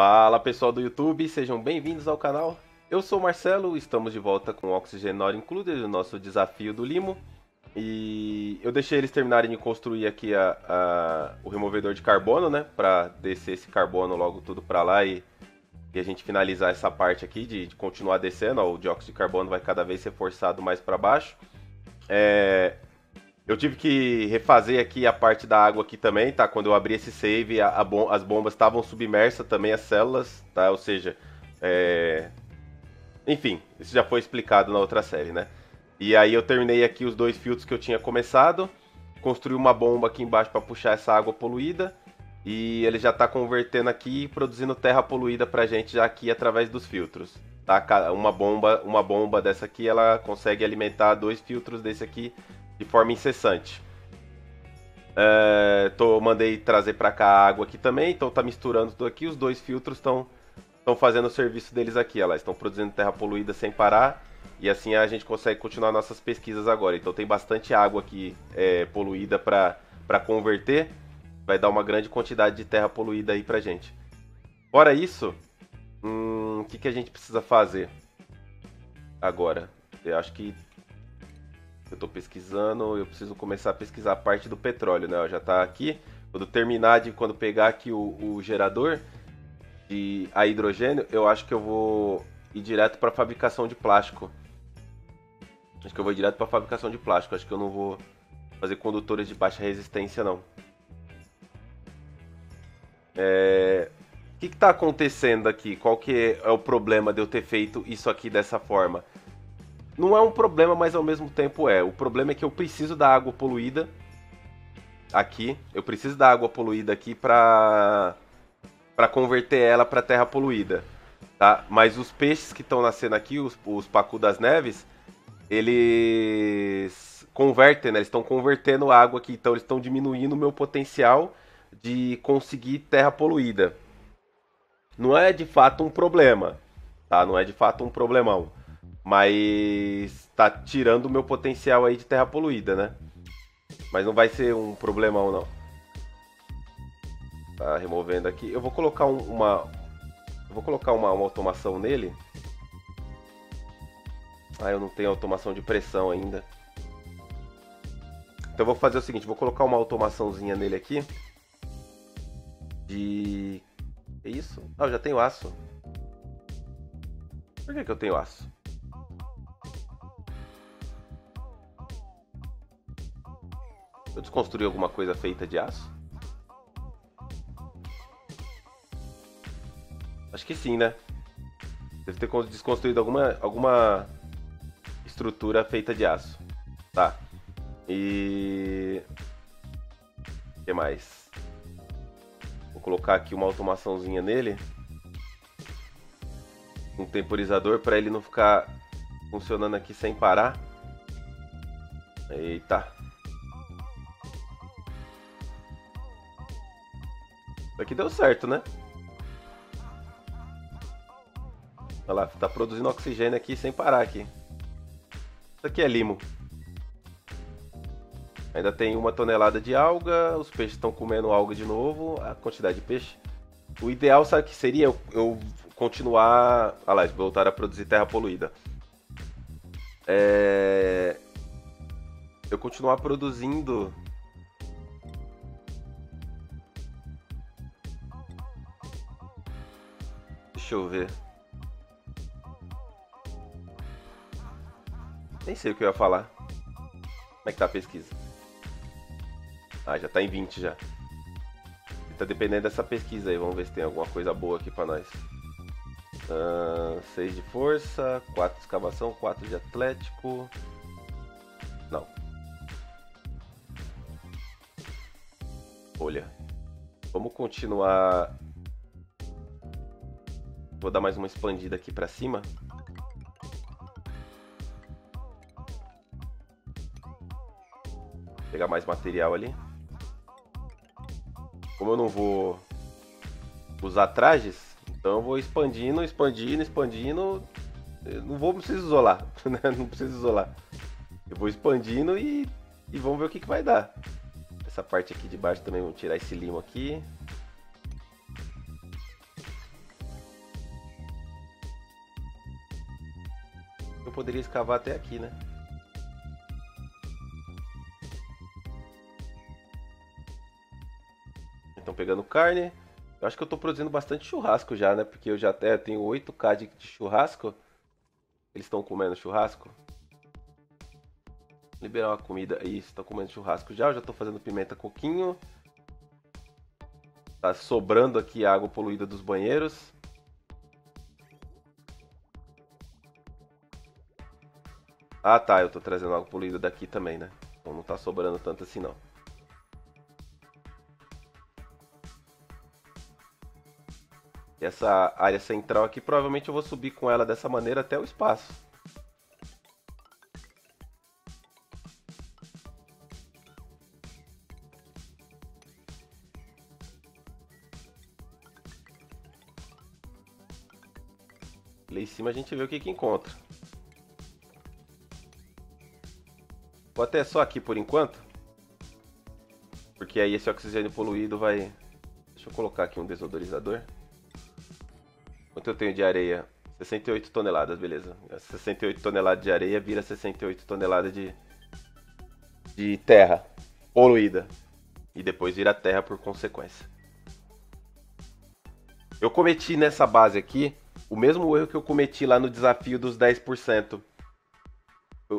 Fala pessoal do YouTube, sejam bem-vindos ao canal. Eu sou o Marcelo, estamos de volta com o Oxygenor Included, o nosso desafio do Limo. E eu deixei eles terminarem de construir aqui a, a, o removedor de carbono, né? Pra descer esse carbono logo tudo pra lá e, e a gente finalizar essa parte aqui de, de continuar descendo. Ó, o dióxido de carbono vai cada vez ser forçado mais para baixo. É, eu tive que refazer aqui a parte da água aqui também, tá? Quando eu abri esse save, a, a bom, as bombas estavam submersas também, as células, tá? Ou seja, é... enfim, isso já foi explicado na outra série, né? E aí eu terminei aqui os dois filtros que eu tinha começado, construí uma bomba aqui embaixo para puxar essa água poluída, e ele já está convertendo aqui e produzindo terra poluída pra gente já aqui através dos filtros. Tá? Uma bomba, uma bomba dessa aqui, ela consegue alimentar dois filtros desse aqui de forma incessante. É, tô, mandei trazer para cá a água aqui também, então tá misturando tudo aqui. Os dois filtros estão fazendo o serviço deles aqui, elas estão produzindo terra poluída sem parar e assim a gente consegue continuar nossas pesquisas agora. Então tem bastante água aqui é, poluída para converter, vai dar uma grande quantidade de terra poluída aí pra gente. Fora isso, hum, o que, que a gente precisa fazer agora? Eu acho que eu estou pesquisando, eu preciso começar a pesquisar a parte do petróleo, né? já está aqui. Quando terminar de quando pegar aqui o, o gerador de a hidrogênio, eu acho que eu vou ir direto para fabricação de plástico. Acho que eu vou direto para fabricação de plástico. Acho que eu não vou fazer condutores de baixa resistência não. É... O que está acontecendo aqui? Qual que é o problema de eu ter feito isso aqui dessa forma? Não é um problema, mas ao mesmo tempo é. O problema é que eu preciso da água poluída aqui. Eu preciso da água poluída aqui para para converter ela para terra poluída, tá? Mas os peixes que estão nascendo aqui, os, os pacu das neves, eles convertem, né? Eles estão convertendo água aqui, então eles estão diminuindo o meu potencial de conseguir terra poluída. Não é de fato um problema, tá? Não é de fato um problemão. Mas tá tirando o meu potencial aí de terra poluída, né? Mas não vai ser um problemão, não. Tá removendo aqui. Eu vou colocar um, uma... Vou colocar uma, uma automação nele. Ah, eu não tenho automação de pressão ainda. Então eu vou fazer o seguinte, vou colocar uma automaçãozinha nele aqui. De... É isso? Ah, eu já tenho aço. Por que, que eu tenho aço? Eu desconstruí alguma coisa feita de aço? Acho que sim, né? Deve ter desconstruído alguma, alguma estrutura feita de aço. Tá. E... O que mais? Vou colocar aqui uma automaçãozinha nele. Um temporizador para ele não ficar funcionando aqui sem parar. Eita. Aqui deu certo, né? Olha lá, tá produzindo oxigênio aqui sem parar aqui. Isso aqui é limo. Ainda tem uma tonelada de alga, os peixes estão comendo alga de novo, a quantidade de peixe. O ideal, sabe que seria eu, eu continuar, aliás, voltar a produzir terra poluída. É... Eu continuar produzindo Deixa eu ver. Nem sei o que eu ia falar. Como é que tá a pesquisa? Ah, já tá em 20 já. Tá dependendo dessa pesquisa aí. Vamos ver se tem alguma coisa boa aqui pra nós. Uh, 6 de força, 4 de escavação, 4 de atlético. Não. Olha. Vamos continuar Vou dar mais uma expandida aqui para cima. Pegar mais material ali. Como eu não vou usar trajes, então eu vou expandindo, expandindo, expandindo. Eu não vou precisar isolar, né? Não preciso isolar. Eu vou expandindo e, e vamos ver o que, que vai dar. Essa parte aqui de baixo também, vamos tirar esse limo aqui. Poderia escavar até aqui, né? Estão pegando carne. Eu acho que eu estou produzindo bastante churrasco já, né? Porque eu já até tenho 8k de, de churrasco. Eles estão comendo churrasco. Liberar uma comida. Isso, estão comendo churrasco já. Eu já estou fazendo pimenta coquinho. Tá sobrando aqui a água poluída dos banheiros. Ah tá, eu tô trazendo água poluída daqui também, né? Então não tá sobrando tanto assim não. E essa área central aqui, provavelmente eu vou subir com ela dessa maneira até o espaço. Lá em cima a gente vê o que, que encontra. Vou até só aqui por enquanto. Porque aí esse oxigênio poluído vai... Deixa eu colocar aqui um desodorizador. Quanto eu tenho de areia? 68 toneladas, beleza. 68 toneladas de areia vira 68 toneladas de, de terra poluída. E depois vira terra por consequência. Eu cometi nessa base aqui o mesmo erro que eu cometi lá no desafio dos 10%.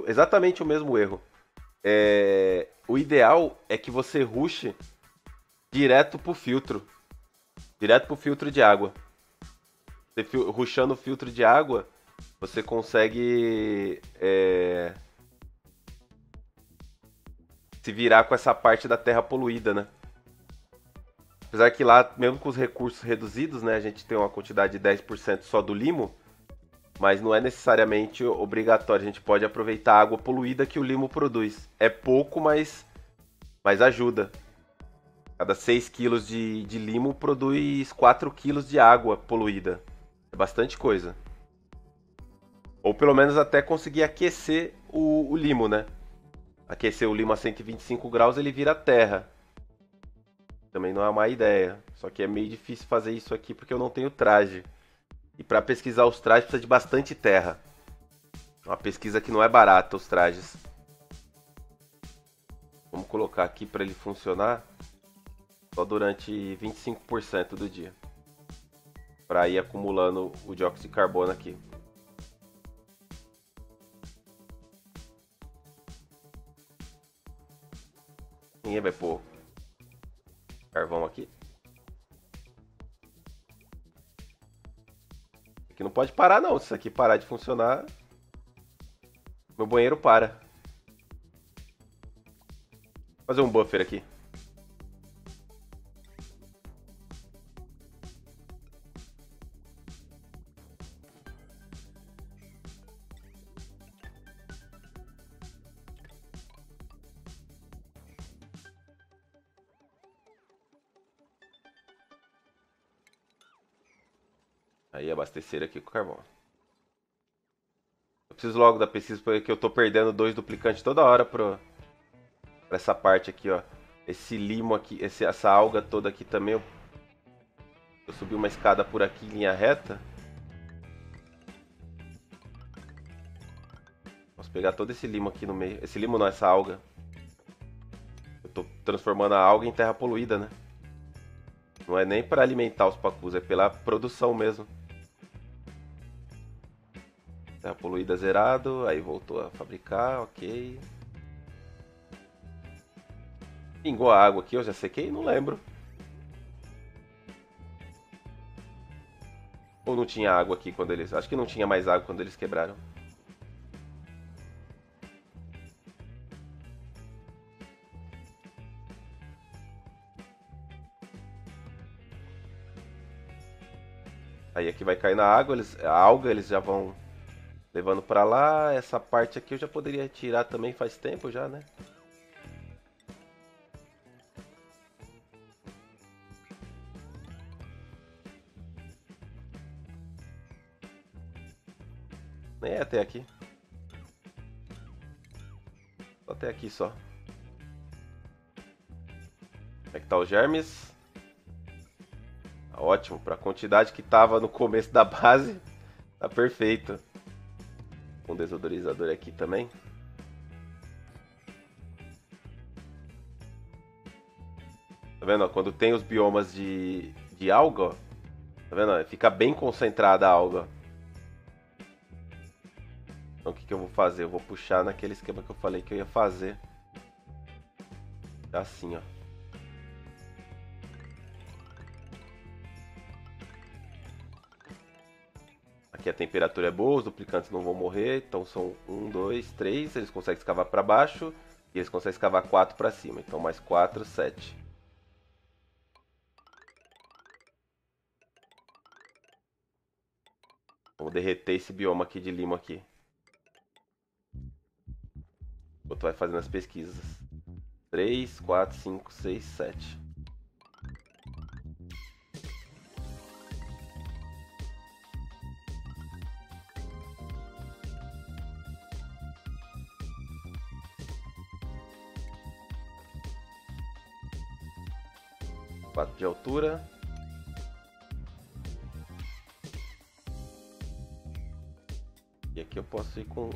Exatamente o mesmo erro. É, o ideal é que você ruxe direto pro filtro. Direto pro filtro de água. Você ruxando o filtro de água, você consegue é, se virar com essa parte da terra poluída, né? Apesar que lá, mesmo com os recursos reduzidos, né, a gente tem uma quantidade de 10% só do limo, mas não é necessariamente obrigatório. A gente pode aproveitar a água poluída que o limo produz. É pouco, mas, mas ajuda. Cada 6 kg de, de limo produz 4 kg de água poluída. É bastante coisa. Ou pelo menos até conseguir aquecer o, o limo, né? Aquecer o limo a 125 graus, ele vira terra. Também não é uma ideia. Só que é meio difícil fazer isso aqui porque eu não tenho traje. E para pesquisar os trajes precisa de bastante terra. Uma pesquisa que não é barata os trajes. Vamos colocar aqui para ele funcionar só durante 25% do dia. Para ir acumulando o dióxido de carbono aqui. Ninguém vai pôr carvão aqui. Pode parar não. Se isso aqui parar de funcionar, meu banheiro para. Vou fazer um buffer aqui. Abastecer aqui com carvão. Eu preciso logo da pesquisa porque eu tô perdendo dois duplicantes toda hora pro, pra essa parte aqui, ó. Esse limo aqui, esse, essa alga toda aqui também. Eu, eu subi uma escada por aqui em linha reta. Posso pegar todo esse limo aqui no meio. Esse limo não, essa alga. Eu tô transformando a alga em terra poluída, né? Não é nem para alimentar os pacus, é pela produção mesmo. Terra poluída zerado, aí voltou a fabricar, ok. Pingou a água aqui, eu já sequei? Não lembro. Ou não tinha água aqui quando eles... Acho que não tinha mais água quando eles quebraram. Aí aqui vai cair na água, eles, a alga eles já vão levando pra lá. Essa parte aqui eu já poderia retirar também faz tempo já, né? Nem é até aqui. Só até aqui só. Como é que tá os germes? Tá ótimo, para a quantidade que tava no começo da base, tá perfeito. Com desodorizador aqui também. Tá vendo? Quando tem os biomas de, de alga, tá vendo? Fica bem concentrada a alga. Então o que, que eu vou fazer? Eu vou puxar naquele esquema que eu falei que eu ia fazer. Assim, ó. Aqui a temperatura é boa, os duplicantes não vão morrer. Então são um, dois, três. Eles conseguem escavar para baixo. E eles conseguem escavar quatro para cima. Então mais quatro, sete. Vamos derreter esse bioma aqui de limo aqui. Enquanto vai fazendo as pesquisas. 3, 4, 5, 6, 7. De altura. E aqui eu posso ir com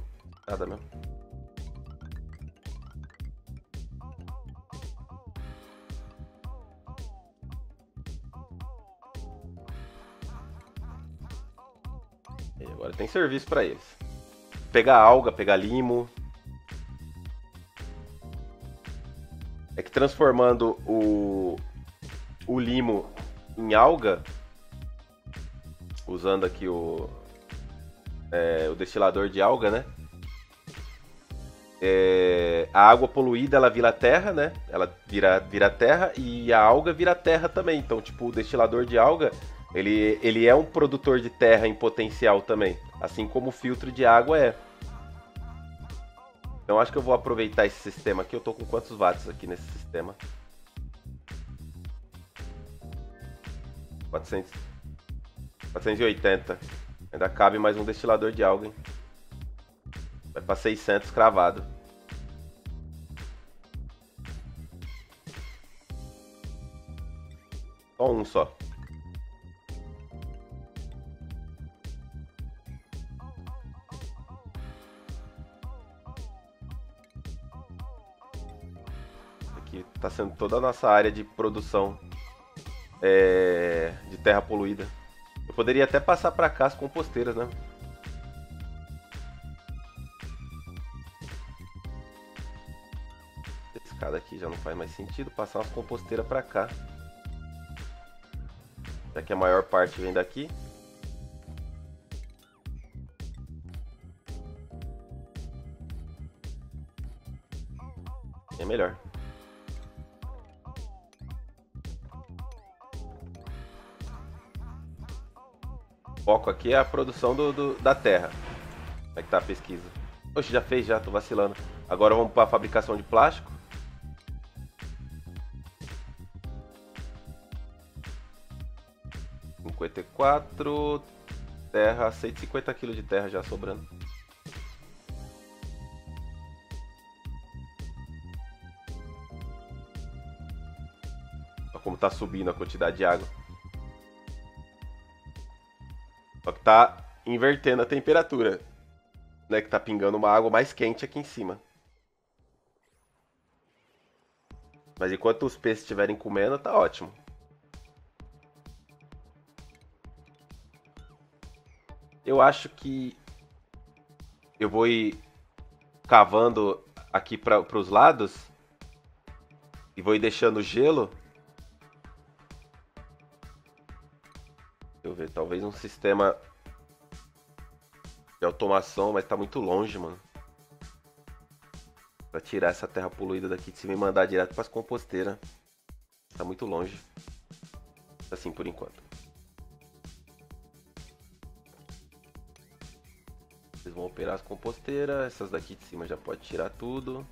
nada mesmo. E agora tem serviço para eles. Pegar alga, pegar limo. É que transformando o, o limo em alga, usando aqui o, é, o destilador de alga, né? É, a água poluída ela vira terra, né? Ela vira, vira terra e a alga vira terra também. Então, tipo, o destilador de alga ele, ele é um produtor de terra em potencial também, assim como o filtro de água é. Então acho que eu vou aproveitar esse sistema aqui. Eu tô com quantos watts aqui nesse sistema? 400, 480. Ainda cabe mais um destilador de alga, hein? Vai para 600 cravado. Só um só. Aqui está sendo toda a nossa área de produção é, de terra poluída. Eu poderia até passar para cá as composteiras, né? Esse cara aqui já não faz mais sentido passar umas composteiras para cá. Já que a maior parte vem daqui. É melhor. Foco aqui é a produção do, do, da terra. Como é que tá a pesquisa? Oxe, já fez já, tô vacilando. Agora vamos para a fabricação de plástico. Cinquenta e quatro terra, 150 kg de terra já sobrando. Olha como tá subindo a quantidade de água. Só que tá invertendo a temperatura. Né? Que tá pingando uma água mais quente aqui em cima. Mas enquanto os peixes estiverem comendo, tá ótimo. Eu acho que eu vou ir cavando aqui para os lados e vou ir deixando gelo Deixa eu ver, talvez um sistema de automação, mas tá muito longe, mano. Pra tirar essa terra poluída daqui de cima e mandar direto pras composteiras. Tá muito longe. Assim por enquanto. Vocês vão operar as composteiras. Essas daqui de cima já pode tirar tudo.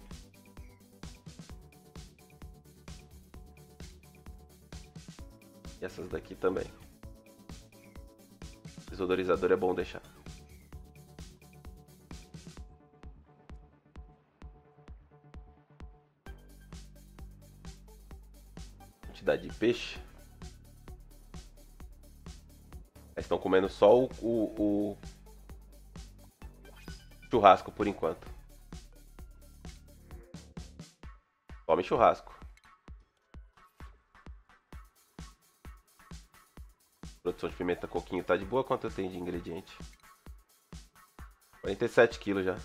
E essas daqui também. Desodorizador é bom deixar. Quantidade de peixe. Eles estão comendo só o, o, o, churrasco por enquanto. Come churrasco. Produção de pimenta coquinho tá de boa? Quanto eu tenho de ingrediente? 47 quilos já.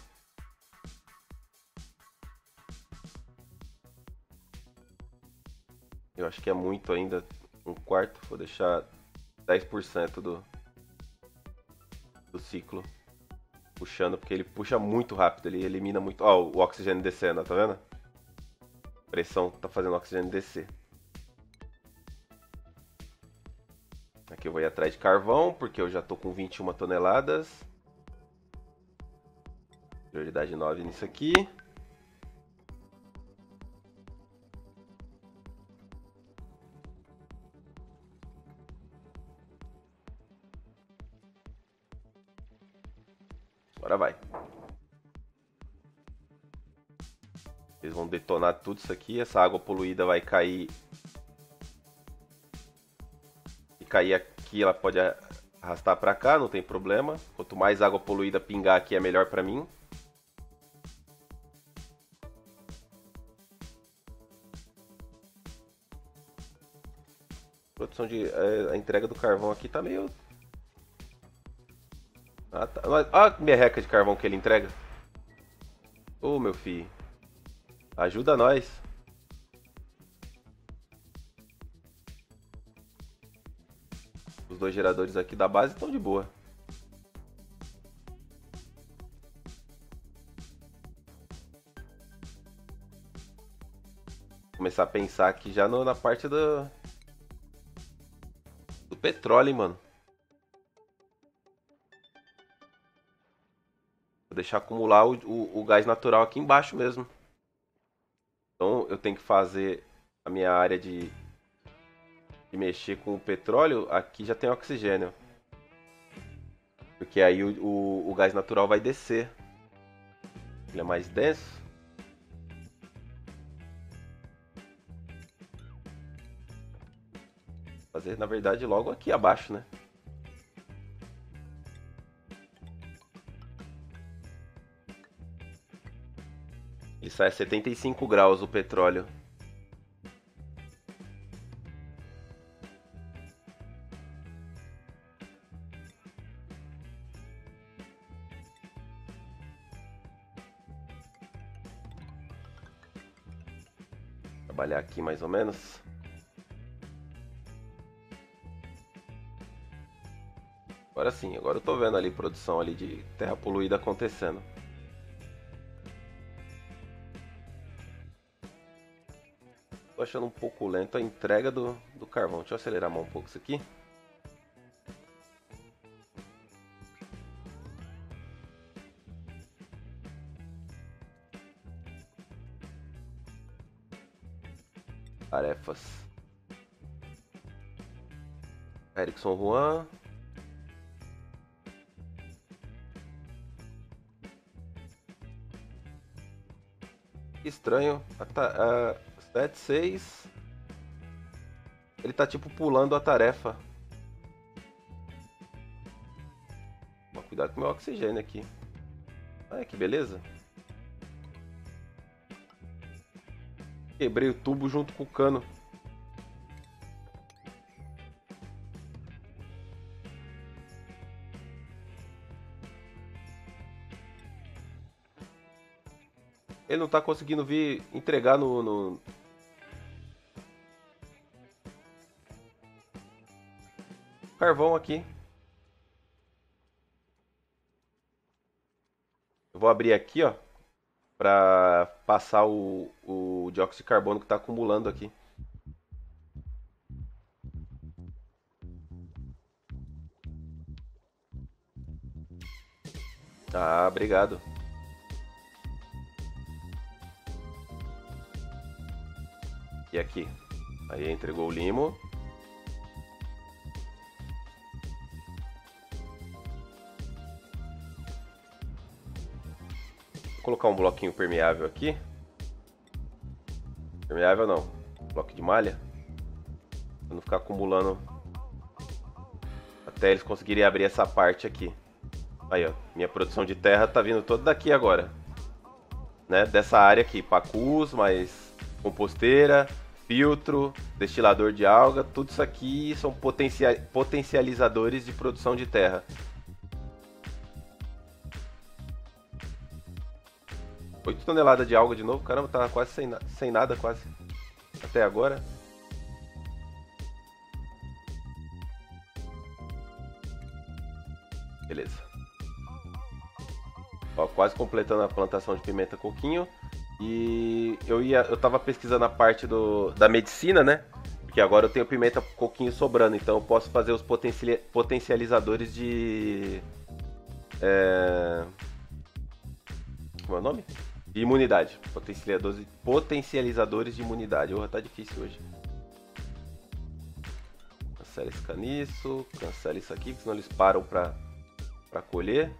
Eu acho que é muito ainda. Um quarto. Vou deixar 10% do, do ciclo puxando, porque ele puxa muito rápido, ele elimina muito. Ó, o oxigênio descendo, tá vendo? A pressão tá fazendo o oxigênio descer. Atrás de carvão, porque eu já tô com 21 toneladas. Prioridade 9 nisso aqui. Agora vai. Eles vão detonar tudo isso aqui. Essa água poluída vai cair. E cair aqui, ela pode arrastar para cá, não tem problema. Quanto mais água poluída pingar aqui, é melhor para mim. Produção de. É, a entrega do carvão aqui tá meio ah, tá. Olha a merreca de carvão que ele entrega. Ô, oh, meu filho. Ajuda nós. Dois geradores aqui da base estão de boa. Começar a pensar aqui já no, na parte do... Do petróleo, hein, mano. Vou deixar acumular o, o, o gás natural aqui embaixo mesmo. Então eu tenho que fazer a minha área de, de mexer com o petróleo. Aqui já tem oxigênio. Porque aí o, o, o gás natural vai descer. Ele é mais denso. Fazer na verdade logo aqui abaixo, né? Isso é 75 graus o petróleo. Aqui mais ou menos. Agora sim, agora eu tô vendo ali produção ali de terra poluída acontecendo. achando um pouco lento a entrega do, do carvão. Deixa eu acelerar mais um pouco isso aqui. Tarefas. Erickson Juan. Estranho. A, 7, 6. Ele tá tipo pulando a tarefa. Cuidado com o meu oxigênio aqui. Olha que beleza. Quebrei o tubo junto com o cano. Ele não tá conseguindo vir entregar no, no, carvão aqui. Eu vou abrir aqui, ó, para passar o, o dióxido de carbono que está acumulando aqui. Ah, obrigado. E aqui. Aí entregou o limo. colocar um bloquinho permeável aqui. Permeável não, bloco de malha. Pra não ficar acumulando até eles conseguirem abrir essa parte aqui. Aí, ó. Minha produção de terra tá vindo toda daqui agora. Né? Dessa área aqui. Pacus, mais composteira, filtro, destilador de alga. Tudo isso aqui são potencializadores de produção de terra. 8 toneladas de alga de novo. Caramba, tá quase sem, sem nada, quase. Até agora. Beleza. Ó, quase completando a plantação de pimenta coquinho. E eu ia, eu tava pesquisando a parte do, da medicina, né? Porque agora eu tenho pimenta coquinho sobrando, então eu posso fazer os potencializadores de. É... Como é o nome? De imunidade. Potencializadores, de imunidade. Oh, tá difícil hoje. Cancela esse caniço. Cancela isso aqui, senão eles param pra, pra colher.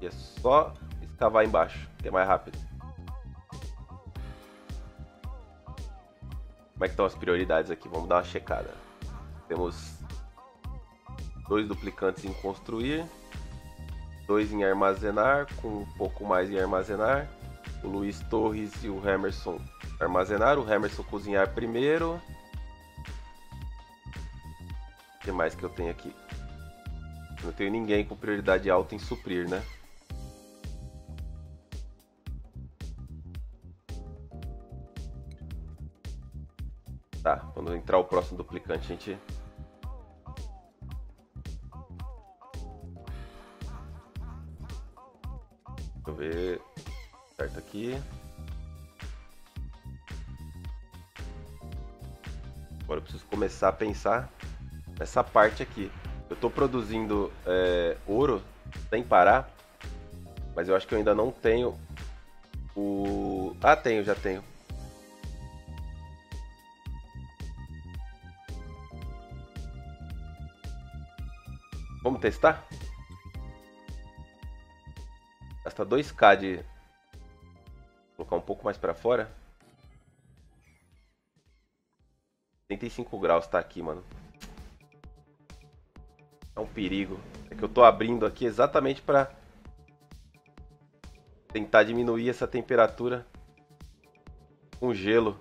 E é só escavar embaixo, que é mais rápido. Como é que estão as prioridades aqui? Vamos dar uma checada. Temos dois duplicantes em construir dois em armazenar, com um pouco mais em armazenar. O Luiz Torres e o Emerson armazenar, o Emerson cozinhar primeiro. O que mais que eu tenho aqui? Não tenho ninguém com prioridade alta em suprir, né? Tá, quando entrar o próximo duplicante a gente aqui. Agora eu preciso começar a pensar nessa parte aqui. Eu estou produzindo é, ouro sem parar, mas eu acho que eu ainda não tenho o... Ah, tenho, já tenho. Vamos testar? Gasta 2k de... Colocar um pouco mais pra fora. 75 graus tá aqui, mano. É um perigo. É que eu tô abrindo aqui exatamente pra... Tentar diminuir essa temperatura com gelo.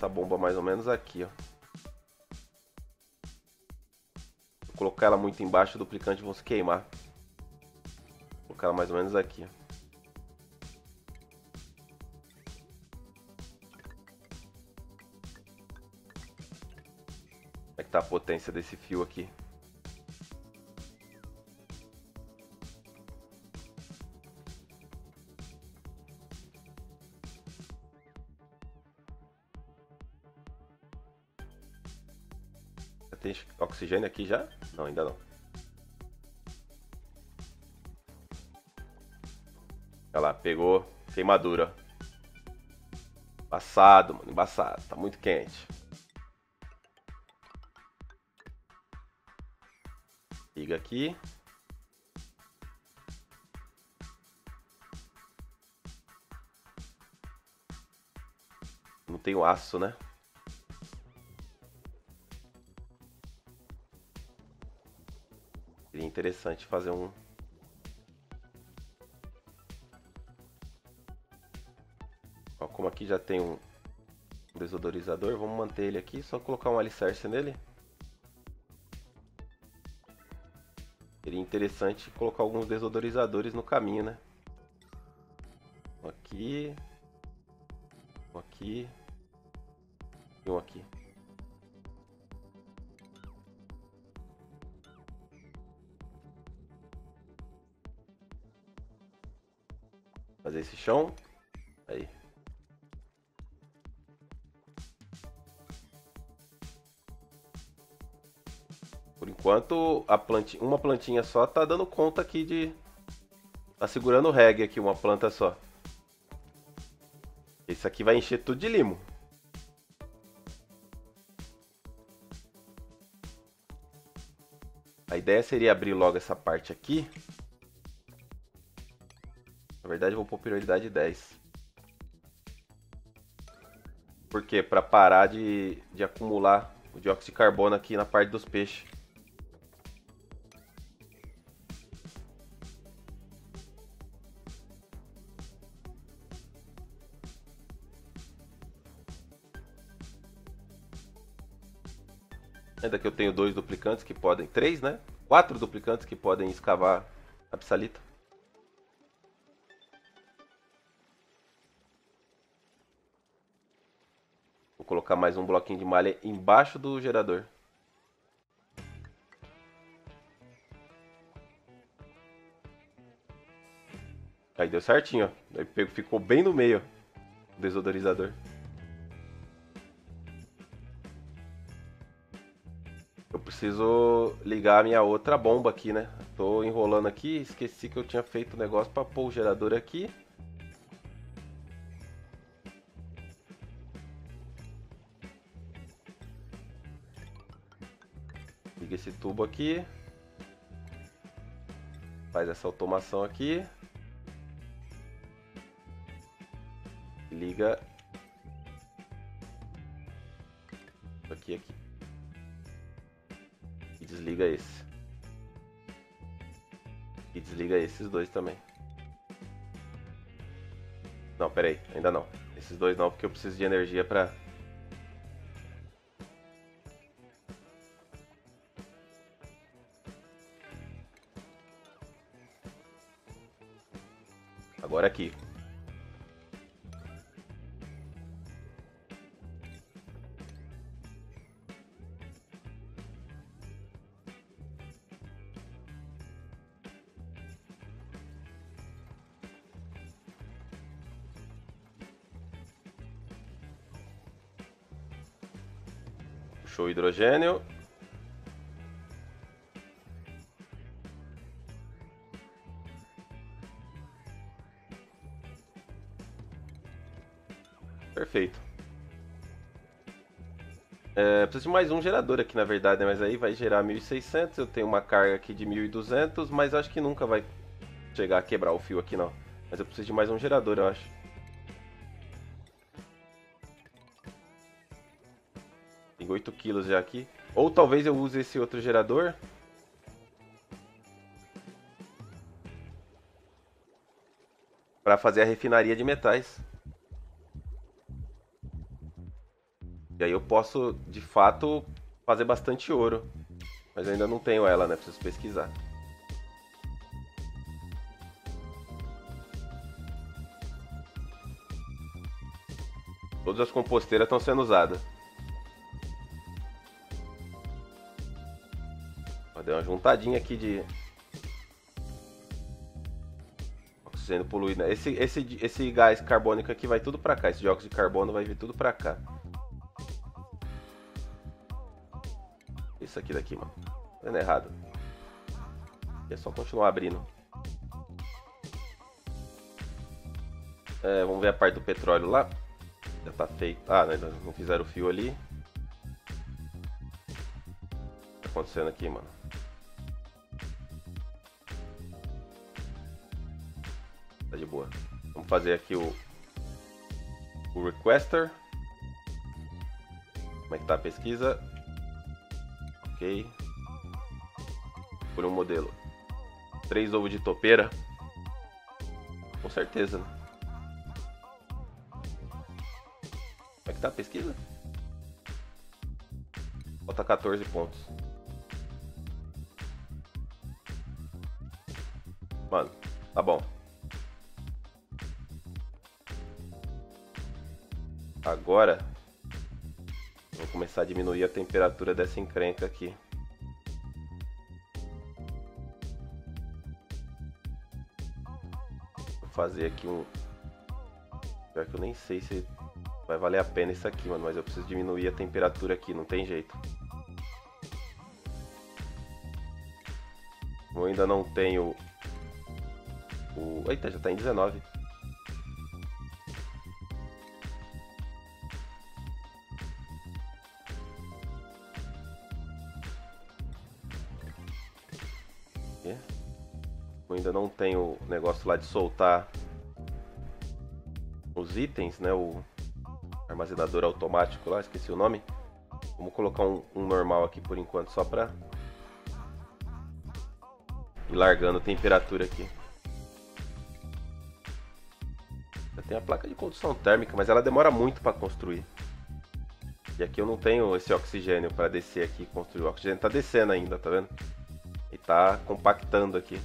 Essa bomba mais ou menos aqui, ó. Se colocar ela muito embaixo, duplicante vão se queimar. Vou colocar ela mais ou menos aqui, ó. Como é que tá a potência desse fio aqui? Tem oxigênio aqui já? Não, ainda não. Olha lá, pegou queimadura. Embaçado, mano, embaçado. Tá muito quente. Liga aqui. Não tem o aço, né? Interessante fazer um... Ó, como aqui já tem um desodorizador, vamos manter ele aqui, só colocar um alicerce nele. Seria interessante colocar alguns desodorizadores no caminho, né? Um aqui, um aqui e um aqui. Fazer esse chão. Aí. Por enquanto, a plantinha, uma plantinha só tá dando conta aqui de... Tá segurando o reggae aqui, uma planta só. Esse aqui vai encher tudo de limo. A ideia seria abrir logo essa parte aqui. Verdade, eu vou pôr prioridade 10. Por quê? Para parar de, de acumular o dióxido de carbono aqui na parte dos peixes. Ainda que eu tenho dois duplicantes que podem. Três, né? Quatro duplicantes que podem escavar a psalita. Colocar mais um bloquinho de malha embaixo do gerador. Aí deu certinho, ó. Aí ficou bem no meio o desodorizador. preciso ligar a minha outra bomba aqui, né? Tô enrolando aqui, esqueci que eu tinha feito o negócio para pôr o gerador aqui. Tubo aqui. Faz essa automação aqui. Liga aqui aqui desliga esse. E desliga esses dois também. Não, pera aí, ainda não. Esses dois não, porque eu preciso de energia pra... O hidrogênio. Perfeito. É, preciso de mais um gerador aqui, na verdade, né? mas aí vai gerar 1.600. Eu tenho uma carga aqui de 1.200, mas acho que nunca vai chegar a quebrar o fio aqui, não. Mas eu preciso de mais um gerador, eu acho. 8 quilos já aqui. Ou talvez eu use esse outro gerador. Para fazer a refinaria de metais. E aí eu posso, de fato, fazer bastante ouro. Mas ainda não tenho ela, né? Preciso pesquisar. Todas as composteiras estão sendo usadas. Uma juntadinha aqui de oxigênio poluído. Né? Esse, esse, esse gás carbônico aqui vai tudo pra cá. Esse dióxido de carbono vai vir tudo pra cá. Isso aqui daqui, mano. Tá vendo errado. É só continuar abrindo. É, vamos ver a parte do petróleo lá. Já tá feito. Ah, né, não fizeram o fio ali. O que tá acontecendo aqui, mano? Fazer aqui o, o requester. Como é que tá a pesquisa? Ok. Por um modelo. Três ovos de topeira. Com certeza, né? Como é que tá a pesquisa? Falta 14 pontos. Mano, tá bom. Agora, vou começar a diminuir a temperatura dessa encrenca aqui. Vou fazer aqui um... Pior que eu nem sei se vai valer a pena isso aqui, mano, mas eu preciso diminuir a temperatura aqui, não tem jeito. Eu ainda não tenho o... Eita, já tá em 19. Lá de soltar os itens, né? O armazenador automático lá, esqueci o nome. Vamos colocar um, um normal aqui por enquanto, só pra ir largando a temperatura aqui. Já tem a placa de condução térmica, mas ela demora muito para construir. E aqui eu não tenho esse oxigênio para descer aqui e construir. O oxigênio está descendo ainda, tá vendo? E tá compactando aqui.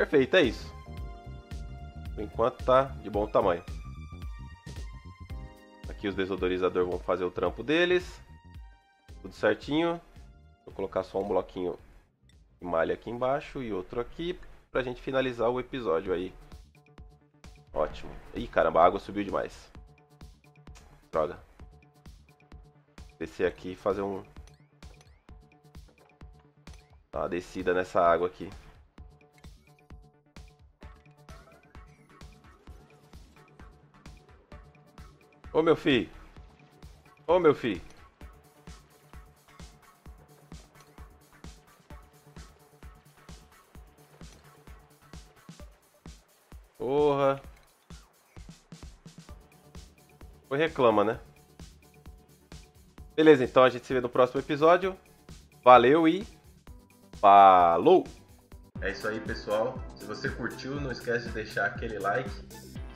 Perfeito, é isso. Por enquanto tá de bom tamanho. Aqui os desodorizadores vão fazer o trampo deles. Tudo certinho. Vou colocar só um bloquinho de malha aqui embaixo e outro aqui pra gente finalizar o episódio aí. Ótimo. Ih, caramba, a água subiu demais. Droga. Descer aqui e fazer um... Uma descida nessa água aqui. Ô meu filho. Ô meu filho. Porra. Foi reclama, né? Beleza, então a gente se vê no próximo episódio. Valeu e falou! É isso aí, pessoal. Se você curtiu, não esquece de deixar aquele like.